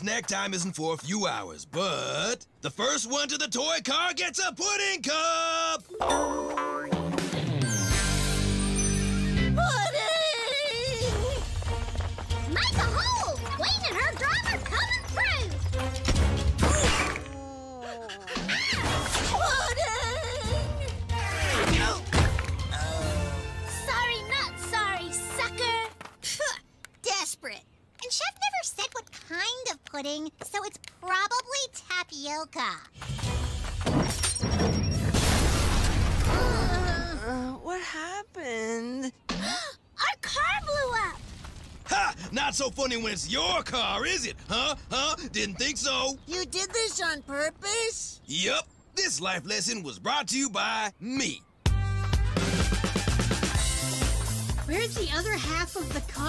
snack time isn't for a few hours, but the first one to the toy car gets a pudding cup! Pudding, so it's probably tapioca. Uh, what happened? Our car blew up! Ha! Not so funny when it's your car, is it? Huh? Huh? Didn't think so. You did this on purpose? Yup. This life lesson was brought to you by me. Where's the other half of the car?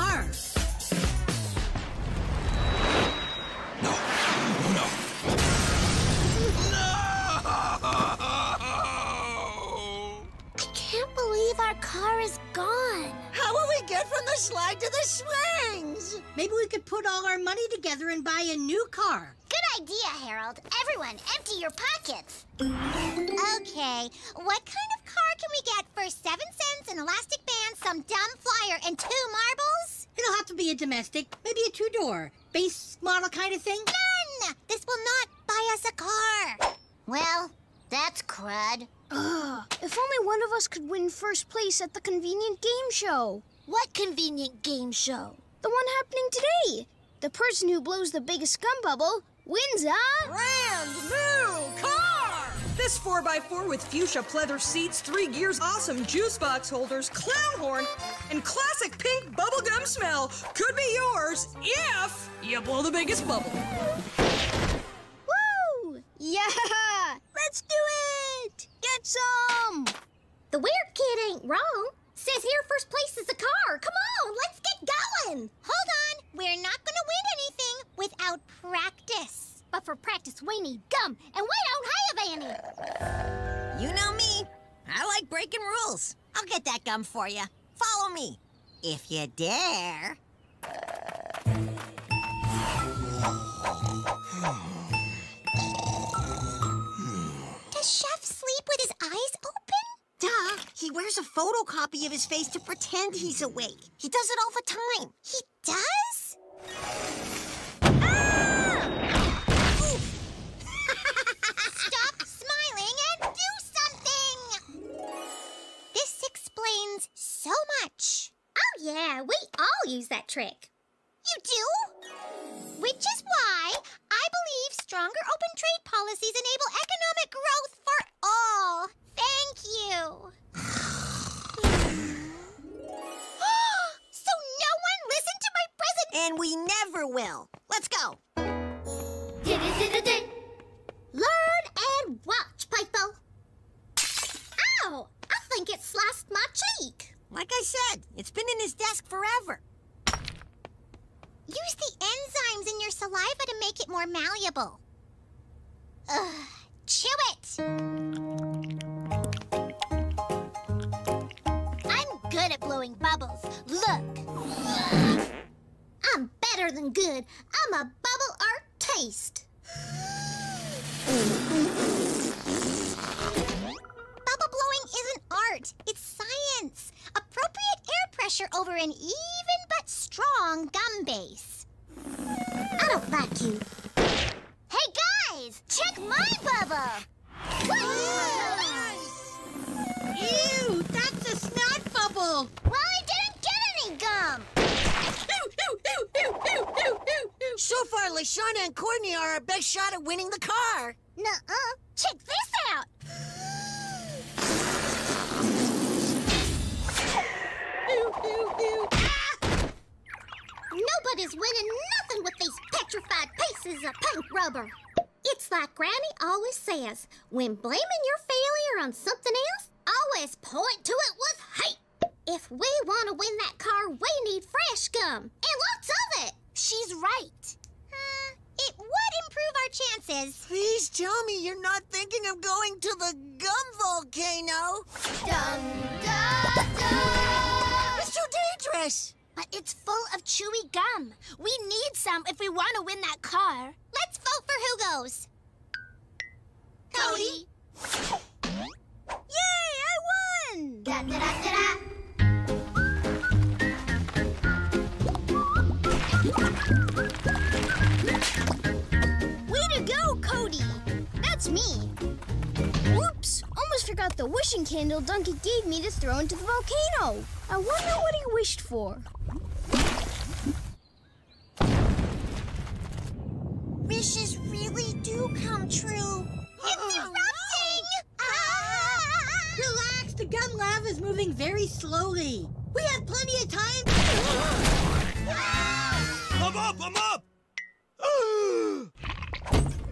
All our money together and buy a new car. Good idea, Harold. Everyone, empty your pockets. Okay, what kind of car can we get for seven cents, an elastic band, some dumb flyer, and two marbles? It'll have to be a domestic, maybe a two-door, base model kind of thing. None! This will not buy us a car. Well, that's crud. Ugh, if only one of us could win first place at the convenient game show. What convenient game show? The one happening today. The person who blows the biggest gum bubble wins a... Brand new car! This 4x4 with fuchsia pleather seats, three gears, awesome juice box holders, clown horn, and classic pink bubblegum smell could be yours if you blow the biggest bubble. Woo! Yeah! Let's do it! Get some! The weird kid ain't wrong. Says here first place is a car. Come on, let's get going. Hold on. We're not going practice. But for practice, we need gum, and we don't have any. You know me. I like breaking rules. I'll get that gum for you. Follow me. If you dare. Does Chef sleep with his eyes open? Duh. He wears a photocopy of his face to pretend he's awake. He does it all the time. He does? Yeah, we all use that trick. You do? Which is why I believe stronger open trade policies enable economic growth for all. Thank you. so no one listened to my present. And we never will. Let's go. Like I said, it's been in his desk forever. Use the enzymes in your saliva to make it more malleable. Ugh, chew it. I'm good at blowing bubbles. Look. I'm better than good. I'm a bubble art taste. Bubble blowing isn't art, it's pressure over an even but strong gum base. I don't like you. Hey guys, check my bubble. Ew, that's a snot bubble. Well, I didn't get any gum. So far, LeShawna and Courtney are our best shot at winning the car. Nuh-uh. Petrified is a pink rubber. It's like Granny always says, when blaming your failure on something else, always point to it with hate. If we want to win that car, we need fresh gum. And lots of it. She's right. Hmm, it would improve our chances. Please tell me you're not thinking of going to the gum volcano. Dun. It's too dangerous. It's full of chewy gum. We need some if we want to win that car. Let's vote for who goes. Cody. Yay, I won! Da, da, da. Way to go, Cody! That's me. Whoops! Almost forgot the wishing candle Duncan gave me to throw into the volcano. I wonder what he wished for. Wishes really do come true. It's erupting! Ah! Relax, the gum lava is moving very slowly. We have plenty of time. I'm up, I'm up!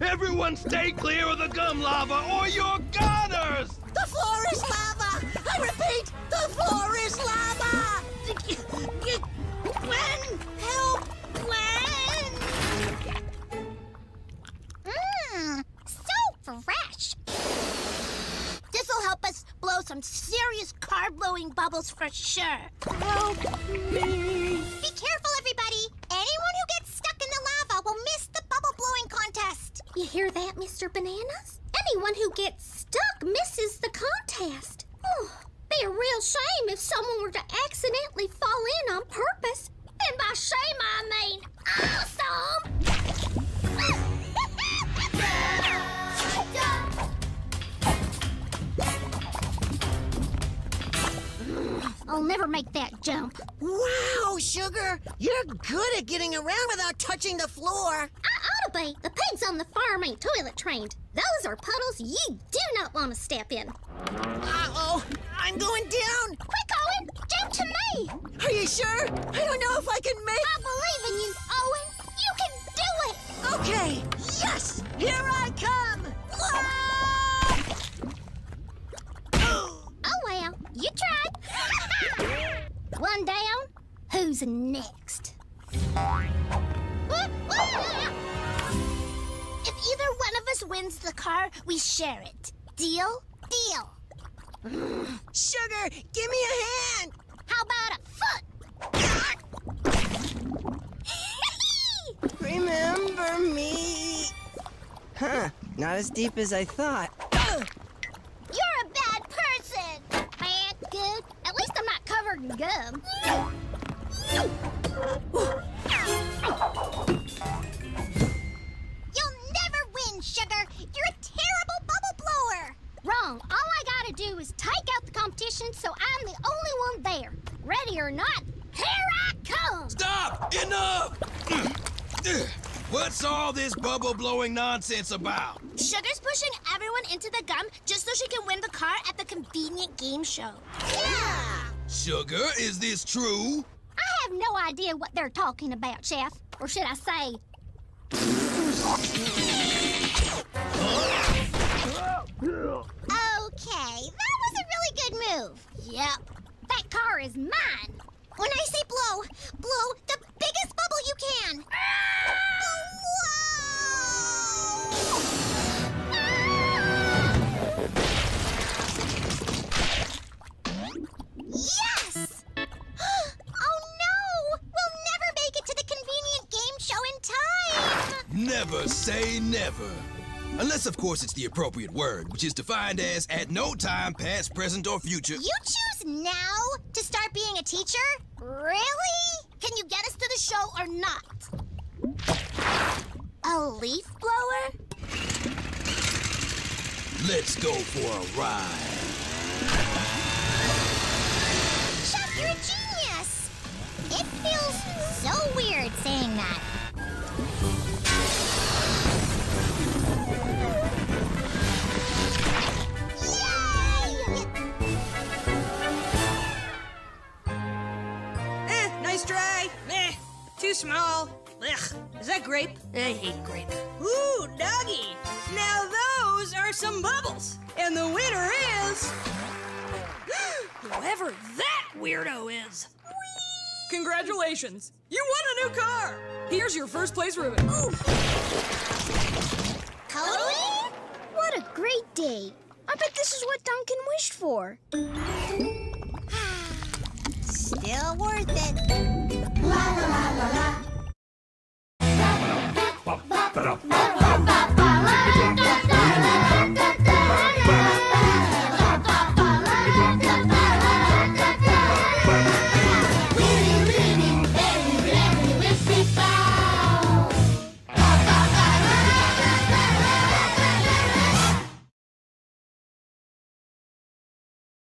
Everyone stay clear of the gum lava or you're goners! The floor is lava! I repeat, the floor is lava! Gwen! Gwen! Some serious car-blowing bubbles for sure. Help me! Be careful, everybody. Anyone who gets stuck in the lava will miss the bubble blowing contest. You hear that, Mr. Bananas? Anyone who gets stuck misses the contest. Oh, be a real shame if someone were to accidentally fall in on purpose. And by shame, I mean awesome! I'll never make that jump. Wow, Sugar! You're good at getting around without touching the floor. I ought to be. The pigs on the farm ain't toilet trained. Those are puddles you do not want to step in. Uh-oh, I'm going down. Quick, Owen! Jump to me! Are you sure? I don't know if I can make... I believe in you, Owen! You can do it! Okay, yes! Here I come! Next? If either one of us wins the car, we share it. Deal? Deal. Sugar, give me a hand! How about a foot? Remember me? Huh, not as deep as I thought. You're a bad person. Bad, good. At least I'm not covered in gum. All this bubble blowing nonsense about? Sugar's pushing everyone into the gum just so she can win the car at the convenient game show. Yeah! Sugar, is this true? I have no idea what they're talking about, Chef. Or should I say, Okay, that was a really good move. Yep. That car is mine. When I say blow, blow the biggest bubble you can. Ah! Yes! Never say never. Unless, of course, it's the appropriate word, which is defined as at no time, past, present, or future. You choose now to start being a teacher? Really? Can you get us to the show or not? A leaf blower? Let's go for a ride. Small. Ugh, is that grape? I hate grape. Ooh, doggy. Now those are some bubbles. And the winner is... Whoever that weirdo is. Congratulations! You won a new car! Here's your first place ribbon. Cody? What a great day. I bet this is what Duncan wished for. Still worth it. Para.